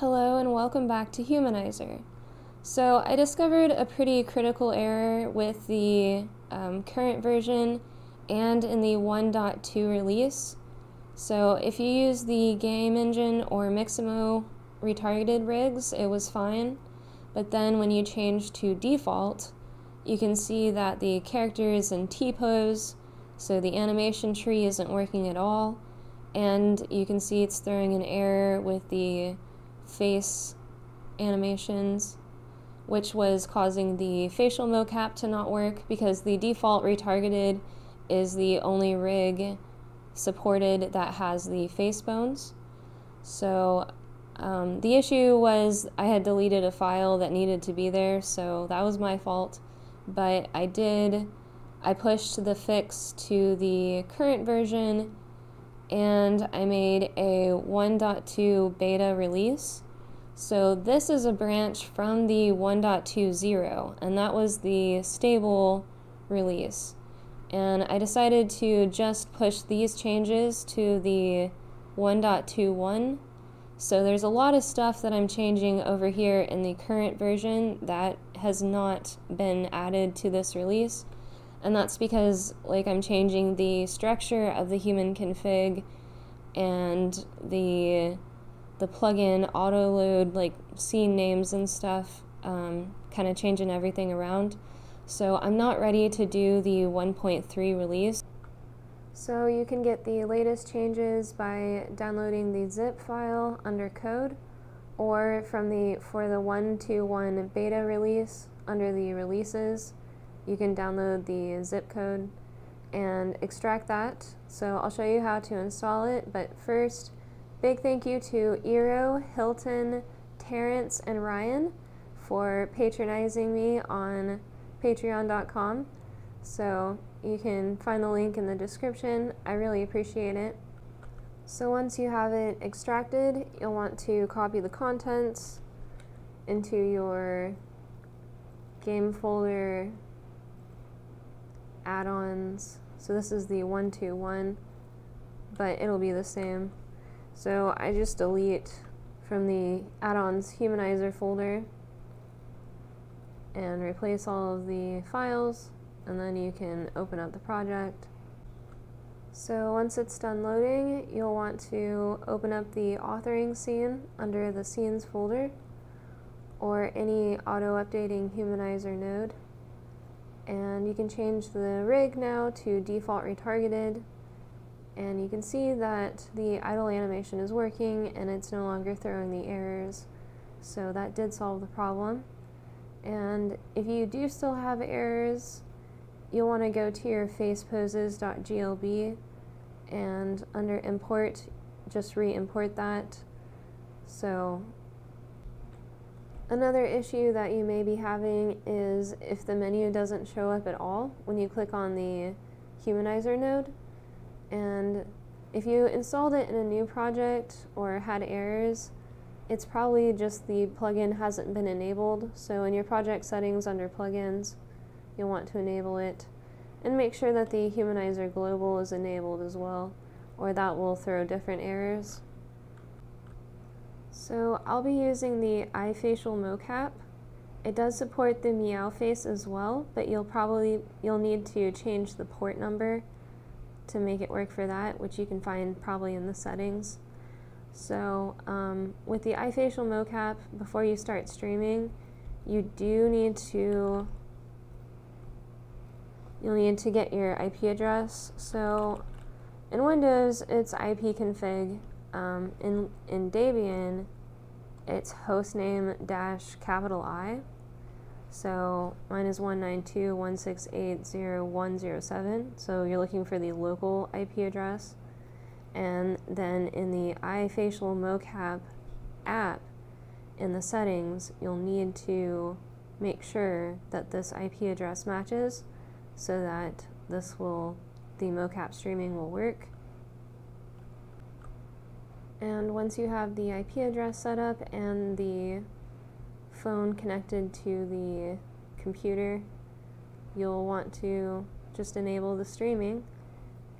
Hello and welcome back to Humanizer. So I discovered a pretty critical error with the um, current version and in the 1.2 release. So if you use the game engine or Mixamo retargeted rigs, it was fine. But then when you change to default, you can see that the character is in T-pose, so the animation tree isn't working at all. And you can see it's throwing an error with the face animations, which was causing the facial mocap to not work because the default retargeted is the only rig supported that has the face bones. So um, the issue was I had deleted a file that needed to be there, so that was my fault. But I did, I pushed the fix to the current version and I made a 1.2 beta release. So this is a branch from the 1.20 and that was the stable release. And I decided to just push these changes to the 1.21. So there's a lot of stuff that I'm changing over here in the current version that has not been added to this release and that's because like I'm changing the structure of the human config and the the plugin auto load like scene names and stuff um, kind of changing everything around. So I'm not ready to do the 1.3 release. So you can get the latest changes by downloading the zip file under code or from the for the 121 beta release under the releases you can download the zip code and extract that. So I'll show you how to install it, but first, big thank you to Eero, Hilton, Terrence, and Ryan for patronizing me on patreon.com. So you can find the link in the description. I really appreciate it. So once you have it extracted, you'll want to copy the contents into your game folder add-ons. So this is the 121, but it'll be the same. So I just delete from the add-ons humanizer folder and replace all of the files and then you can open up the project. So once it's done loading, you'll want to open up the authoring scene under the scenes folder or any auto-updating humanizer node and you can change the rig now to default retargeted. And you can see that the idle animation is working and it's no longer throwing the errors. So that did solve the problem. And if you do still have errors you'll want to go to your faceposes.glb and under import just re-import that. So Another issue that you may be having is if the menu doesn't show up at all when you click on the humanizer node. And if you installed it in a new project or had errors, it's probably just the plugin hasn't been enabled. So in your project settings under plugins, you'll want to enable it. And make sure that the humanizer global is enabled as well, or that will throw different errors. So I'll be using the iFacial mocap. It does support the meow face as well, but you'll probably you'll need to change the port number to make it work for that, which you can find probably in the settings. So um, with the iFacial mocap, before you start streaming, you do need to you'll need to get your IP address. So in Windows, it's ipconfig. Um, in in Debian, it's hostname dash capital I. So mine is 192.168.0.107. So you're looking for the local IP address. And then in the iFacial mocap app, in the settings, you'll need to make sure that this IP address matches so that this will, the mocap streaming will work. And once you have the IP address set up and the phone connected to the computer, you'll want to just enable the streaming.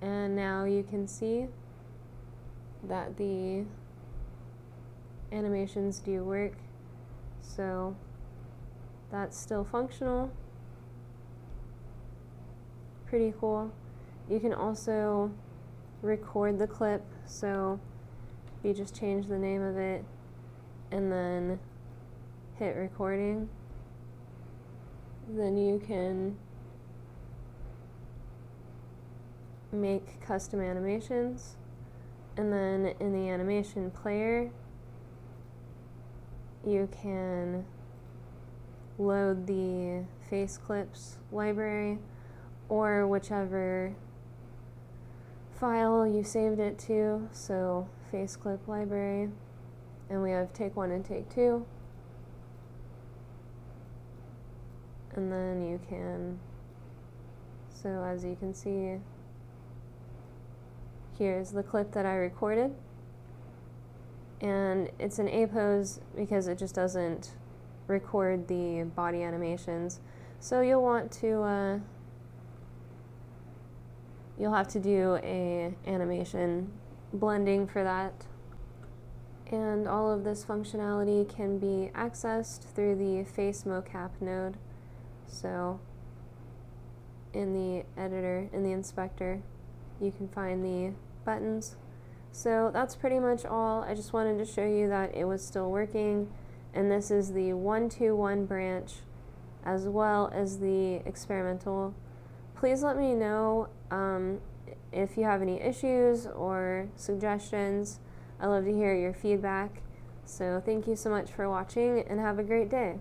And now you can see that the animations do work. So that's still functional. Pretty cool. You can also record the clip, so you just change the name of it and then hit recording. Then you can make custom animations and then in the animation player you can load the face clips library or whichever file you saved it to so face clip library and we have take one and take two and then you can so as you can see here's the clip that I recorded and it's an A pose because it just doesn't record the body animations. So you'll want to, uh, you'll have to do a animation blending for that. And all of this functionality can be accessed through the face mocap node. So in the editor, in the inspector, you can find the buttons so that's pretty much all. I just wanted to show you that it was still working and this is the 121 branch as well as the experimental. Please let me know um, if you have any issues or suggestions. I love to hear your feedback. So thank you so much for watching and have a great day.